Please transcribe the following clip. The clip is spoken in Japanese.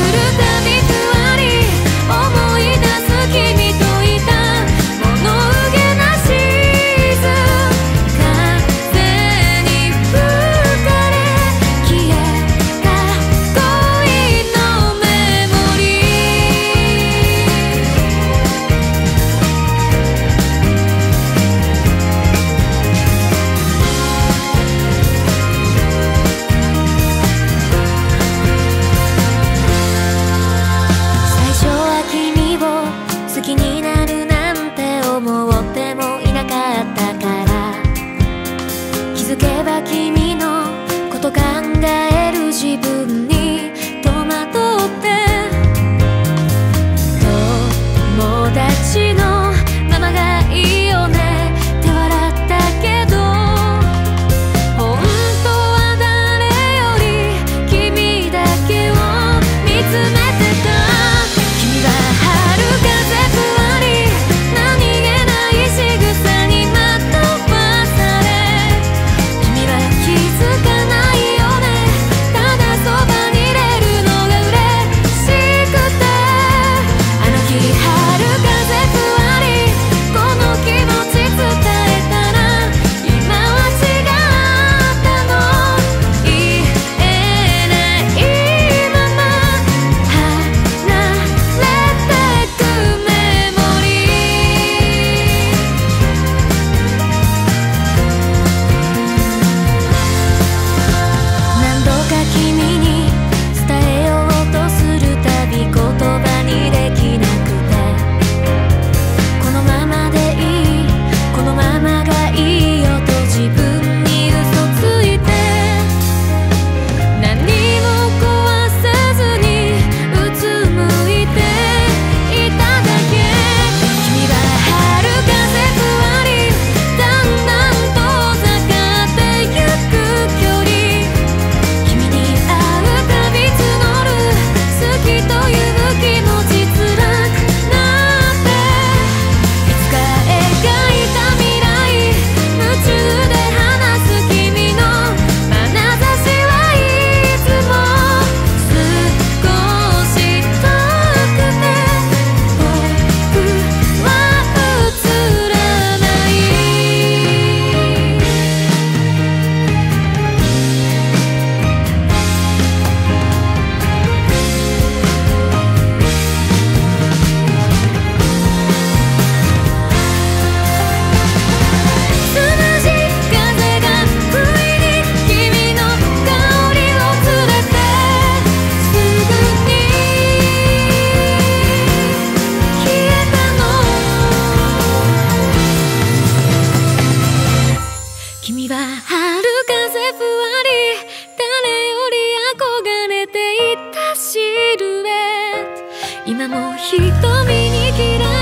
るたび今も瞳に嫌い